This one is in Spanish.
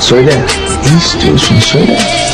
Söyle. Ne istiyorsun söyle.